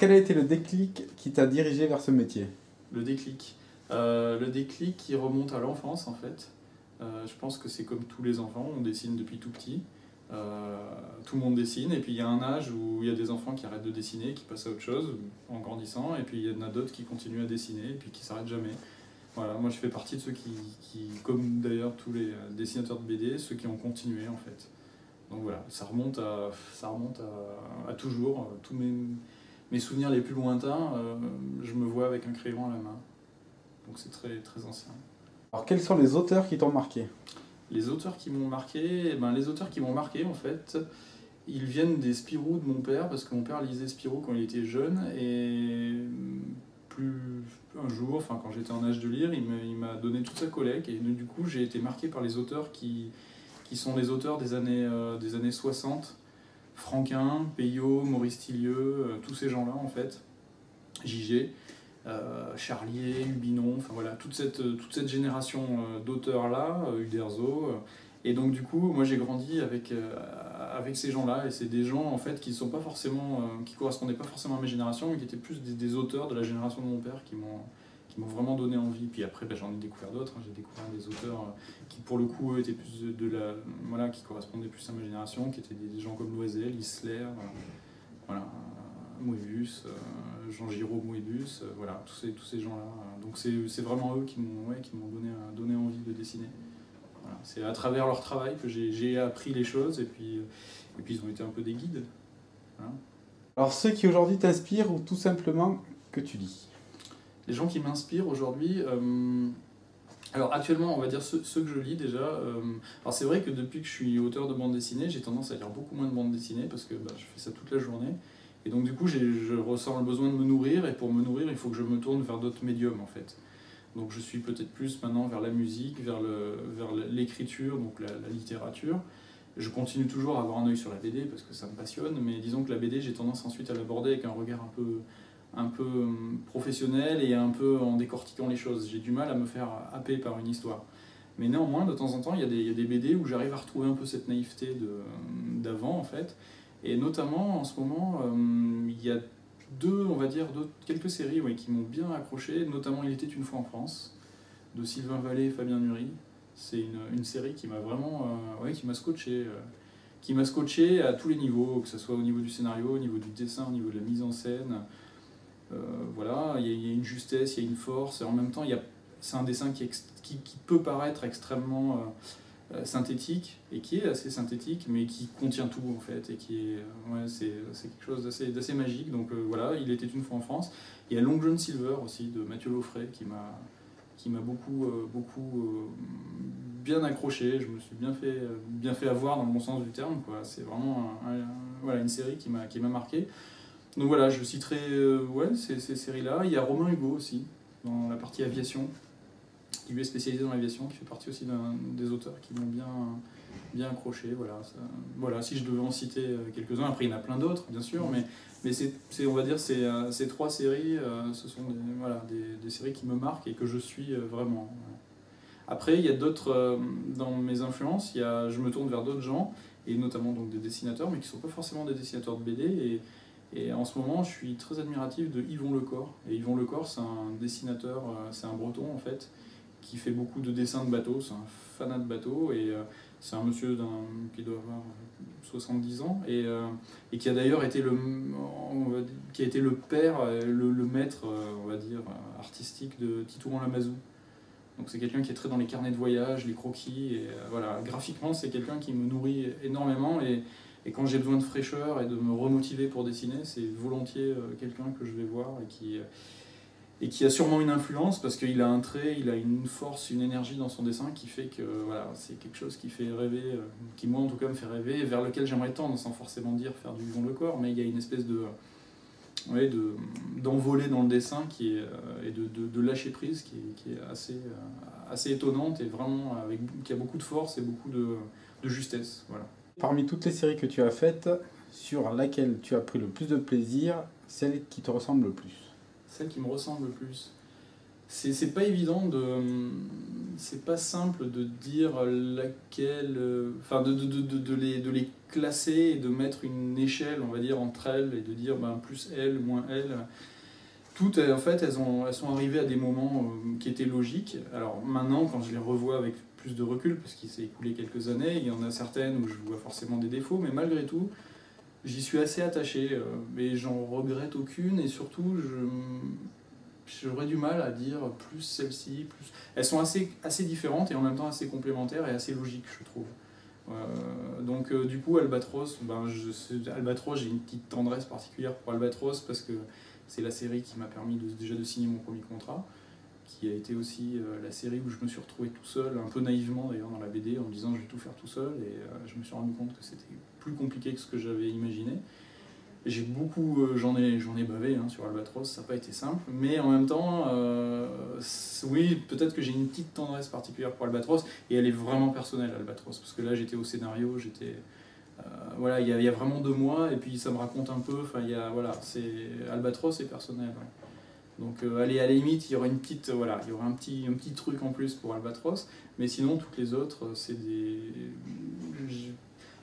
quel a été le déclic qui t'a dirigé vers ce métier? Le déclic. Euh, le déclic qui remonte à l'enfance en fait. Euh, je pense que c'est comme tous les enfants, on dessine depuis tout petit. Euh, tout le monde dessine, et puis il y a un âge où il y a des enfants qui arrêtent de dessiner, qui passent à autre chose en grandissant, et puis il y en a d'autres qui continuent à dessiner, et puis qui s'arrêtent jamais. Voilà, moi je fais partie de ceux qui, comme d'ailleurs tous les dessinateurs de BD, ceux qui ont continué en fait. Donc voilà, ça remonte à, ça remonte à, toujours. Tous mes, mes, souvenirs les plus lointains, euh, je me vois avec un crayon à la main. Donc c'est très, très ancien. Alors quels sont les auteurs qui t'ont marqué? Les auteurs qui m'ont marqué, eh ben, les auteurs qui m'ont marqué en fait, ils viennent des Spirou de mon père, parce que mon père lisait Spirou quand il était jeune, et plus un jour, enfin quand j'étais en âge de lire, il m'a donné toute sa collègue, et du coup j'ai été marqué par les auteurs qui, qui sont les auteurs des années, euh, des années 60, Franquin, Peyo, Maurice Tillieu, euh, tous ces gens-là en fait, JG, euh, Charlier, Hubinon, enfin voilà, toute cette, toute cette génération d'auteurs-là, Uderzo. et donc du coup, moi j'ai grandi avec, avec ces gens-là, et c'est des gens en fait qui sont pas forcément, qui correspondaient pas forcément à ma génération, mais qui étaient plus des, des auteurs de la génération de mon père qui m'ont qui m'ont vraiment donné envie. Puis après, ben, j'en ai découvert d'autres. Hein. J'ai découvert des auteurs euh, qui, pour le coup, étaient plus de, la, voilà, qui correspondaient plus à ma génération, qui étaient des, gens comme Loisel, Isler, euh, voilà, euh, Moebius, Jean Giraud Moebius, voilà, tous ces, tous ces gens-là. Donc c'est vraiment eux qui m'ont ouais, donné, donné envie de dessiner. Voilà. C'est à travers leur travail que j'ai appris les choses et puis, et puis ils ont été un peu des guides. Alors ceux qui aujourd'hui t'inspirent ou tout simplement que tu lis? Les gens qui m'inspirent aujourd'hui. Euh, alors actuellement, on va dire ceux, que je lis déjà. Euh, alors c'est vrai que depuis que je suis auteur de bande dessinée, j'ai tendance à lire beaucoup moins de bande dessinée parce que bah, je fais ça toute la journée. Et donc du coup, je ressens le besoin de me nourrir et pour me nourrir, il faut que je me tourne vers d'autres médiums en fait. Donc je suis peut-être plus maintenant vers la musique, vers l'écriture, donc la, la, littérature. Je continue toujours à avoir un œil sur la BD parce que ça me passionne, mais disons que la BD, j'ai tendance ensuite à l'aborder avec un regard un peu, un peu euh, professionnel et un peu en décortiquant les choses. J'ai du mal à me faire happer par une histoire. Mais néanmoins, de temps en temps, il y y a des BD où j'arrive à retrouver un peu cette naïveté d'avant, en fait. Et notamment, en ce moment, euh, il y a deux, on va dire, quelques séries ouais, qui m'ont bien accroché. Notamment, Il était une fois en France, de Sylvain Vallée et Fabien Nury. C'est une, une, série qui m'a vraiment, euh, qui m'a scotché. qui m'a scotché à tous les niveaux, que ce soit au niveau du scénario, au niveau du dessin, au niveau de la mise en scène, euh, voilà, il y, a une justesse, il y a une force, et en même temps, c'est un dessin qui, qui, peut paraître extrêmement euh, euh, synthétique, et qui est assez synthétique, mais qui contient tout en fait, et qui est, ouais, c'est, quelque chose d'assez, magique. Donc voilà, il était une fois en France. Il y a Long John Silver aussi, de Mathieu Loffray, qui m'a, qui m'a beaucoup, beaucoup bien accroché. Je me suis bien fait, bien fait avoir dans le bon sens du terme. Quoi. C'est vraiment voilà, une série qui qui m'a marqué. Donc voilà, je citerai euh, ouais, ces, ces séries-là. Il y a Romain Hugo aussi, dans la partie aviation, qui lui est spécialisé dans l'aviation, qui fait partie aussi des auteurs qui m'ont bien, bien accroché. Voilà, voilà, si je devais en citer euh, quelques-uns, après il y en a plein d'autres, bien sûr, mais, mais c'est, on va dire ces, euh, ces trois séries, ce sont des, voilà, des, des, séries qui me marquent et que je suis vraiment. Après, il y a d'autres, dans mes influences, il y a, je me tourne vers d'autres gens, et notamment donc des dessinateurs, mais qui ne sont pas forcément des dessinateurs de BD, et en ce moment, je suis très admiratif de Yvon Lecor. Et Yvon Lecor, c'est un dessinateur, euh, c'est un breton en fait, qui fait beaucoup de dessins de bateaux, c'est un fanat de bateaux, et euh, c'est un monsieur qui doit avoir 70 ans, et, euh, et qui a d'ailleurs été le, qui a été le père, le, maître, on va dire, artistique de Titouan Lamazou. Donc c'est quelqu'un qui est très dans les carnets de voyage, les croquis, et voilà, graphiquement c'est quelqu'un qui me nourrit énormément, et, et quand j'ai besoin de fraîcheur et de me remotiver pour dessiner, c'est volontiers euh, quelqu'un que je vais voir et qui, euh, et qui a sûrement une influence parce qu'il a un trait, il a une force, une énergie dans son dessin qui fait que voilà, c'est quelque chose qui fait rêver, euh, qui moi en tout cas me fait rêver, vers lequel j'aimerais tendre sans forcément dire faire du vent le corps, mais il y a une espèce de ouais, d'envoler dans le dessin qui est, et de, de, lâcher prise qui est, qui est, assez, assez étonnante et vraiment avec, qui a beaucoup de force et beaucoup de, de justesse. Voilà. Parmi toutes les séries que tu as faites, sur laquelle tu as pris le plus de plaisir, celle qui te ressemble le plus Celle qui me ressemble le plus. C'est pas évident de. c'est pas simple de dire laquelle. euh, Enfin, de, de, de, de- les, de les classer et de mettre une échelle, on va dire, entre elles et de dire ben, plus elle, moins elle. Toutes, en fait, elles, ont, elles sont arrivées à des moments euh, qui étaient logiques. Alors maintenant, quand je les revois avec plus de recul, parce qu'il s'est écoulé quelques années, il y en a certaines où je vois forcément des défauts, mais malgré tout, j'y suis assez attaché. euh, mais j'en regrette aucune et surtout, j'aurais du mal à dire plus celle-ci, plus. Elles sont assez, assez différentes et en même temps assez complémentaires et assez logiques, je trouve. Euh, donc euh, du coup Albatros, ben, Albatros j'ai une petite tendresse particulière pour Albatros parce que c'est la série qui m'a permis déjà de signer mon premier contrat, qui a été aussi euh, la série où je me suis retrouvé tout seul, un peu naïvement d'ailleurs dans la BD, en me disant je vais tout faire tout seul, et euh, je me suis rendu compte que c'était plus compliqué que ce que j'avais imaginé. J'ai beaucoup, euh, j'en ai, ai bavé hein, sur Albatros, ça n'a pas été simple, mais en même temps, c'est- oui, peut-être que j'ai une petite tendresse particulière pour Albatros, et elle est vraiment personnelle, Albatros, parce que là j'étais au scénario, j'étais. voilà, il y, a- vraiment deux mois, et puis ça me raconte un peu, enfin, voilà, c'est. Albatros est personnel. Donc, euh, allez, à la limite, il y aura une petite, euh, voilà, il y aura un petit, un petit truc en plus pour Albatros, mais sinon, toutes les autres, euh, c'est des.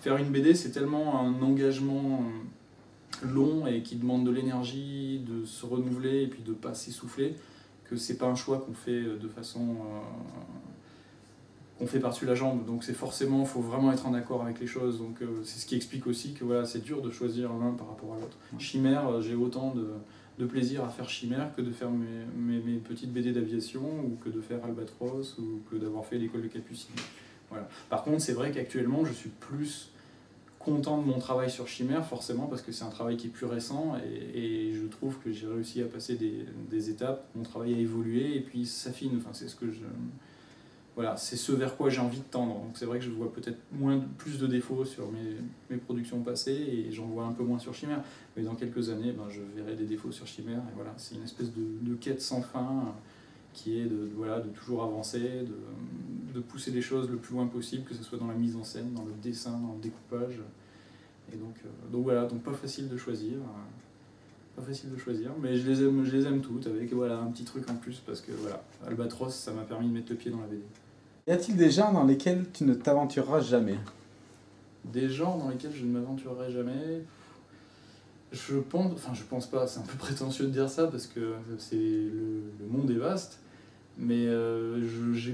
Faire une BD, c'est tellement un engagement euh, long et qui demande de l'énergie, de se renouveler et puis de pas s'essouffler, que c'est pas un choix qu'on fait de façon. euh, qu'on fait par-dessus la jambe. Donc, c'est forcément, il faut vraiment être en accord avec les choses. Donc, c'est ce qui explique aussi que voilà, c'est dur de choisir l'un par rapport à l'autre. Chimère, j'ai autant de de plaisir à faire Chimère que de faire mes, petites BD d'aviation ou que de faire Albatros ou que d'avoir fait l'école de Capucine. Voilà. Par contre, c'est vrai qu'actuellement, je suis plus content de mon travail sur Chimère, forcément, parce que c'est un travail qui est plus récent et, je trouve que j'ai réussi à passer des, des étapes, mon travail a évolué et puis s'affine. Enfin, c'est ce que je. Voilà, c'est ce vers quoi j'ai envie de tendre. Donc c'est vrai que je vois peut-être plus de défauts sur mes, mes productions passées et j'en vois un peu moins sur Chimère. Mais dans quelques années, ben, je verrai des défauts sur Chimère. Et voilà, c'est une espèce de, quête sans fin euh, qui est de, de- voilà, de toujours avancer, de, de pousser les choses le plus loin possible, que ce soit dans la mise en scène, dans le dessin, dans le découpage. Et donc, euh, donc voilà, donc pas facile de choisir. euh, Pas facile de choisir, mais je les aime, je les aime toutes avec voilà, un petit truc en plus parce que voilà, Albatros, ça m'a permis de mettre le pied dans la BD. Y a-t-il des genres dans lesquels tu ne t'aventureras jamais? Des genres dans lesquels je ne m'aventurerai jamais? Je pense, enfin je pense pas, c'est un peu prétentieux de dire ça parce que c'est le, le monde est vaste, mais euh, je,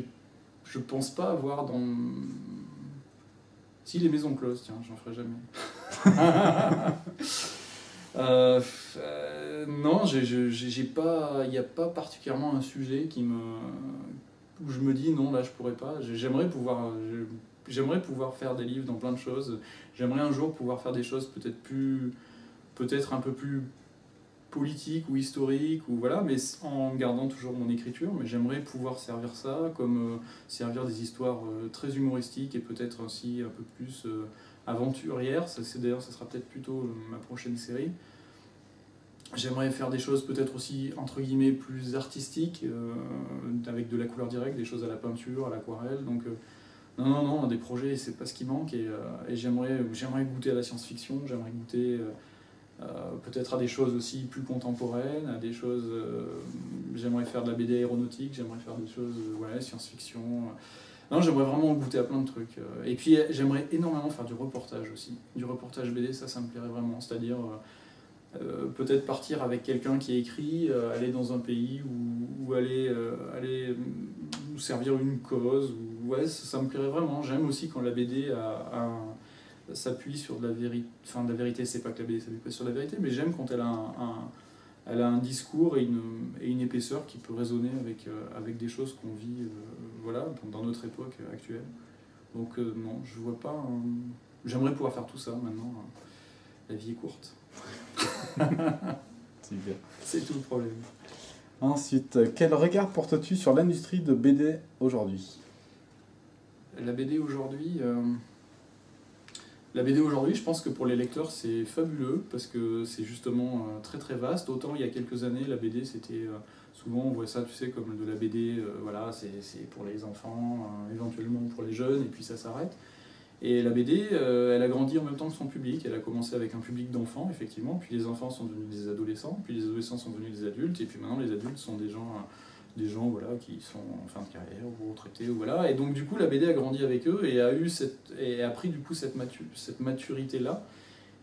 je pense pas avoir dans. Si les maisons closes, tiens, j'en ferai jamais. Euh, euh, non, j'ai pas, il n'y a pas particulièrement un sujet qui me, où je me dis non là je pourrais pas. J'ai- J'aimerais pouvoir, je- j'aimerais pouvoir faire des livres dans plein de choses. J'aimerais un jour pouvoir faire des choses peut-être plus, peut-être un peu plus politiques ou historiques ou voilà, mais en gardant toujours mon écriture. Mais j'aimerais pouvoir servir ça comme euh, servir des histoires euh, très humoristiques et peut-être aussi un peu plus euh, aventurières. C'est d'ailleurs, ça sera peut-être plutôt euh, ma prochaine série. J'aimerais faire des choses peut-être aussi entre guillemets plus artistiques, euh, avec de la couleur directe, des choses à la peinture, à l'aquarelle. Donc euh, non, non, non, des projets, c'est pas ce qui manque. Et, euh, j'aimerais, j'aimerais goûter à la science-fiction, j'aimerais goûter peut-être à des choses aussi plus contemporaines, à des choses. j'aimerais faire de la BD aéronautique, j'aimerais faire des choses, ouais, science-fiction. Non, j'aimerais vraiment goûter à plein de trucs. Et puis j'aimerais énormément faire du reportage aussi. Du reportage BD, ça, ça me plairait vraiment. C'est-à-dire. Euh, peut-être partir avec quelqu'un qui écrit, euh, aller dans un pays ou, ou aller, euh, aller euh, nous servir une cause. Ou, ouais, ça, me plairait vraiment. J'aime aussi quand la BD s'appuie sur de la vérité. Enfin, de la vérité, c'est pas que la BD s'appuie pas sur la vérité, mais j'aime quand elle a un, elle a un discours et une, et une épaisseur qui peut résonner avec, avec des choses qu'on vit voilà, dans, notre époque actuelle. Donc, non, je vois pas. J'aimerais pouvoir faire tout ça maintenant. hein. La vie est courte. Super. C'est tout le problème. Ensuite, quel regard portes-tu sur l'industrie de BD aujourd'hui? La BD aujourd'hui, euh, la BD aujourd'hui, je pense que pour les lecteurs c'est fabuleux parce que c'est justement euh, très très vaste. Autant il y a quelques années, la BD c'était euh, souvent on voit ça, tu sais, comme de la BD, voilà, c'est c'est pour les enfants, éventuellement pour les jeunes, et puis ça s'arrête. Et la BD, euh, elle a grandi en même temps que son public. Elle a commencé avec un public d'enfants, effectivement, puis les enfants sont devenus des adolescents, puis les adolescents sont devenus des adultes, et puis maintenant les adultes sont des gens euh, des gens voilà, qui sont en fin de carrière ou retraités. Ou voilà. Et donc du coup la BD a grandi avec eux et a, eu cette, et a pris du coup cette, cette maturité-là.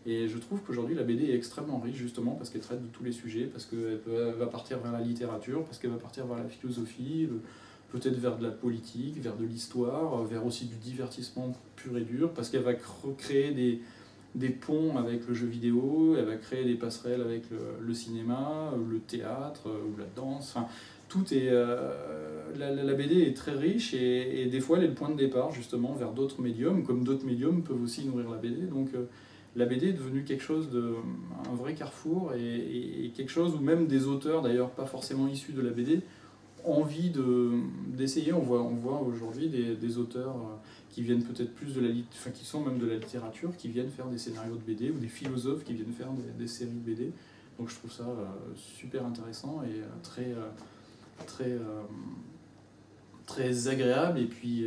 Et je trouve qu'aujourd'hui la BD est extrêmement riche justement parce qu'elle traite de tous les sujets, parce qu'elle va partir vers la littérature, parce qu'elle va partir vers la philosophie, peut-être vers de la politique, vers de l'histoire, vers aussi du divertissement pur et dur, parce qu'elle va créer des, des ponts avec le jeu vidéo, elle va créer des passerelles avec le, cinéma, le théâtre ou la danse. Enfin, tout est, euh, la, BD est très riche et, des fois elle est le point de départ justement vers d'autres médiums, comme d'autres médiums peuvent aussi nourrir la BD. Donc euh, la BD est devenue quelque chose de un vrai carrefour et, quelque chose où même des auteurs d'ailleurs pas forcément issus de la BD envie d'essayer. on voit, on voit aujourd'hui des, des, auteurs euh, qui viennent peut-être plus de la enfin, qui sont même de la littérature, qui viennent faire des scénarios de BD, ou des philosophes qui viennent faire des, séries de BD. Donc je trouve ça euh, super intéressant et euh, très, très, agréable, et puis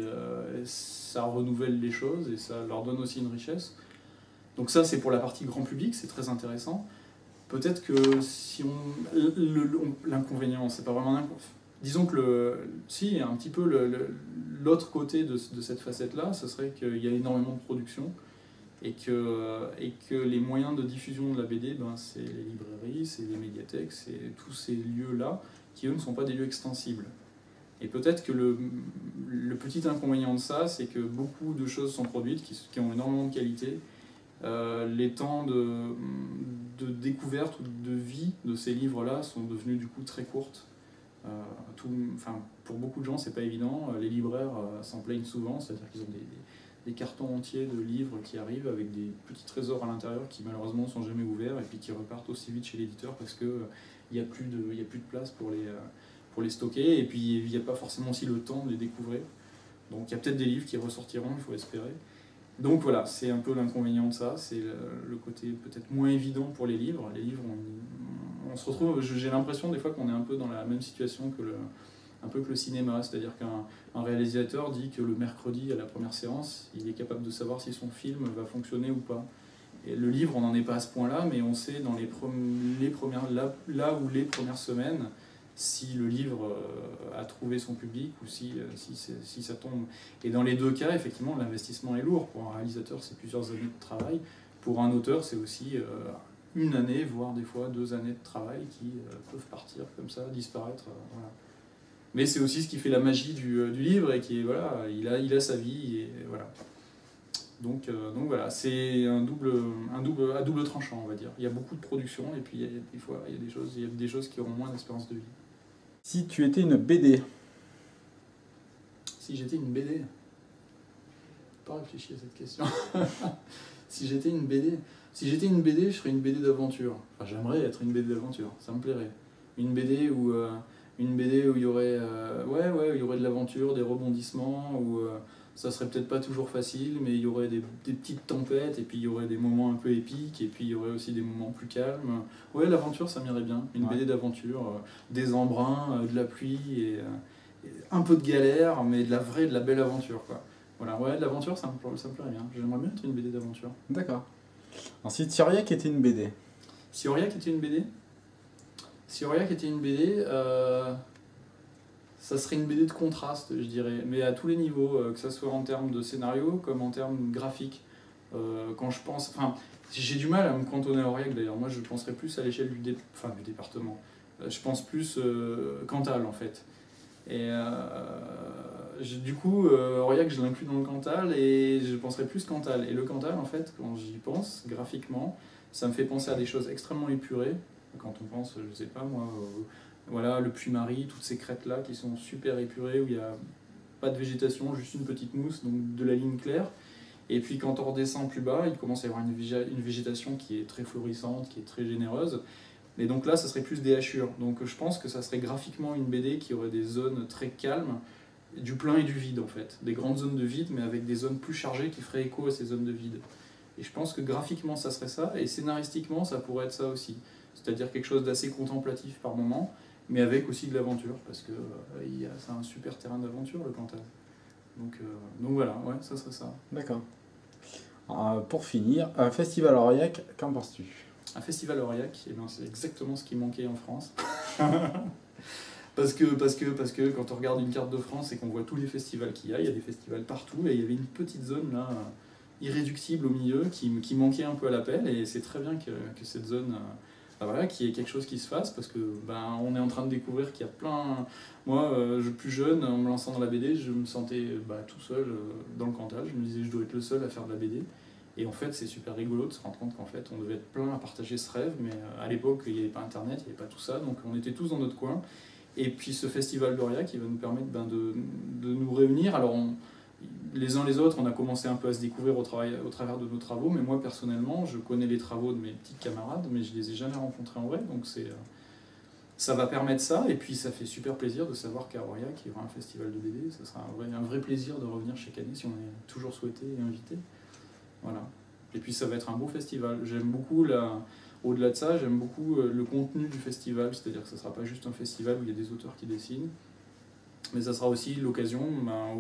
ça renouvelle les choses et ça leur donne aussi une richesse. Donc ça c'est pour la partie grand public, c'est très intéressant. Peut-être que si on... L'inconvénient, c'est pas vraiment un disons que le, si, un petit peu l'autre côté de, cette facette-là, ce serait qu'il y a énormément de production et que, et les moyens de diffusion de la BD, ben, c'est les librairies, c'est les médiathèques, c'est tous ces lieux-là qui, eux, ne sont pas des lieux extensibles. Et peut-être que le, petit inconvénient de ça, c'est que beaucoup de choses sont produites qui, ont énormément de qualité. Euh, les temps de, de découverte ou de vie de ces livres-là sont devenus du coup très courtes. Euh, pour beaucoup de gens, c'est pas évident. Euh, les libraires euh, s'en plaignent souvent, c'est-à-dire qu'ils ont des, cartons entiers de livres qui arrivent avec des petits trésors à l'intérieur qui malheureusement sont jamais ouverts et puis qui repartent aussi vite chez l'éditeur parce qu'il n'y a, plus de, a plus de place pour les stocker et puis il n'y a pas forcément aussi le temps de les découvrir. Donc il y a peut-être des livres qui ressortiront, il faut espérer. Donc voilà, c'est un peu l'inconvénient de ça, c'est le, côté peut-être moins évident pour les livres. Les livres, on, se retrouve, j'ai l'impression des fois qu'on est un peu dans la même situation que le, un peu que le cinéma, c'est-à-dire qu'un réalisateur dit que le mercredi à la première séance, il est capable de savoir si son film va fonctionner ou pas. Et le livre, on n'en est pas à ce point-là, mais on sait dans les, premières, là, là les premières semaines, si le livre euh, a trouvé son public ou si, euh, si, ça tombe. Et dans les deux cas, effectivement, l'investissement est lourd. Pour un réalisateur, c'est plusieurs années de travail. Pour un auteur, c'est aussi euh, une année, voire des fois deux années de travail qui peuvent partir comme ça, disparaître. Mais c'est aussi ce qui fait la magie du, du, livre et qui est, voilà, il a, il a sa vie. Et, voilà. Donc, donc voilà, c'est un double, un double, à double tranchant, on va dire. Il y a beaucoup de production et puis il y a, des fois, il y a des choses, il y a des choses qui auront moins d'espérance de vie. Si tu étais une BD Si j'étais une BD Pas réfléchi à cette question. si j'étais une BD Si j'étais une BD, je serais une BD d'aventure. Enfin, j'aimerais être une BD d'aventure, ça me plairait. Une BD où, euh, une BD où il y aurait, euh, ouais, ouais, il y aurait de l'aventure, des rebondissements, où euh, ça serait peut-être pas toujours facile, mais il y aurait des, petites tempêtes, et puis il y aurait des moments un peu épiques, et puis il y aurait aussi des moments plus calmes. Ouais, l'aventure, ça m'irait bien. Une BD d'aventure, euh, des embruns, euh, de la pluie, et, euh, un peu de galère, mais de la vraie, de la belle aventure, quoi. Voilà, ouais, de l'aventure, ça me, ça me plairait bien. J'aimerais bien être une BD d'aventure. D'accord. Ensuite, si Aurillac était une BD Si Aurillac était une BD? Si Aurillac était une BD, euh, ça serait une BD de contraste, je dirais, mais à tous les niveaux, euh, que ce soit en termes de scénario comme en termes graphiques. Euh, quand je pense, enfin, j'ai du mal à me cantonner à Aurillac d'ailleurs. Moi, je penserais plus à l'échelle du, département. Euh, je pense plus Cantal en fait. Et du coup, Aurillac, je l'inclus dans le Cantal et je penserais plus Cantal. Et le Cantal, en fait, quand j'y pense graphiquement, ça me fait penser à des choses extrêmement épurées. Quand on pense, je sais pas moi, voilà, le Puy-Marie, toutes ces crêtes-là qui sont super épurées, où il n'y a pas de végétation, juste une petite mousse, donc de la ligne claire. Et puis quand on redescend plus bas, il commence à y avoir une végétation qui est très florissante, qui est très généreuse. Et donc là, ça serait plus des hachures. Donc je pense que ça serait graphiquement une BD qui aurait des zones très calmes, du plein et du vide en fait. Des grandes zones de vide, mais avec des zones plus chargées qui feraient écho à ces zones de vide. Et je pense que graphiquement, ça serait ça, et scénaristiquement, ça pourrait être ça aussi. C'est-à-dire quelque chose d'assez contemplatif par moment, mais avec aussi de l'aventure, parce que euh, c'est un super terrain d'aventure, le Cantal. Donc, euh, donc voilà, ouais, ça serait ça. D'accord. Euh, pour finir, un festival Aurillac, qu'en penses-tu? Un festival Aurillac, eh ben, c'est exactement ce qui manquait en France. Parce que, parce, que, parce que quand on regarde une carte de France et qu'on voit tous les festivals qu'il y a, il y a des festivals partout, et il y avait une petite zone là, irréductible au milieu, qui, qui manquait un peu à l'appel, et c'est très bien que, que cette zone, bah voilà, qu'il y ait quelque chose qui se fasse, parce que ben, on est en train de découvrir qu'il y a plein... Moi, euh, plus jeune, en me lançant dans la BD, je me sentais bah, tout seul euh, dans le Cantal, je me disais je dois être le seul à faire de la BD. Et en fait, c'est super rigolo de se rendre compte qu'en fait, on devait être plein à partager ce rêve, mais à l'époque, il n'y avait pas Internet, il n'y avait pas tout ça, donc on était tous dans notre coin. Et puis ce festival Gloria qui va nous permettre ben, de, de, nous réunir. Alors les uns les autres, on a commencé un peu à se découvrir au, travers de nos travaux, mais moi personnellement, je connais les travaux de mes petites camarades, mais je les ai jamais rencontrés en vrai, donc c'est euh, ça va permettre ça, et puis ça fait super plaisir de savoir qu'à Aurillac, il y aura un festival de BD, ça sera un vrai, un vrai plaisir de revenir chaque année si on est toujours souhaité et invité. Voilà. Et puis ça va être un beau festival. J'aime beaucoup la, au-delà de ça, j'aime beaucoup euh, le contenu du festival, c'est-à-dire que ce ne sera pas juste un festival où il y a des auteurs qui dessinent, mais ça sera aussi l'occasion ben,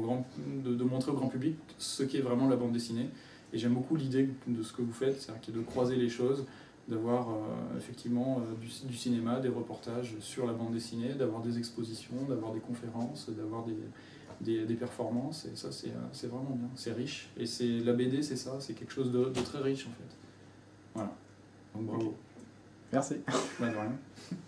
de, montrer au grand public ce qu'est vraiment la bande dessinée. Et j'aime beaucoup l'idée de ce que vous faites, c'est-à-dire de croiser les choses, d'avoir euh, effectivement euh, du, cinéma, des reportages sur la bande dessinée, d'avoir des expositions, d'avoir des conférences, d'avoir des, des, performances, et ça c'est vraiment bien, c'est riche. Et la BD c'est ça, c'est quelque chose de, de très riche en fait. Voilà. bravo. Merci. Bah, de rien.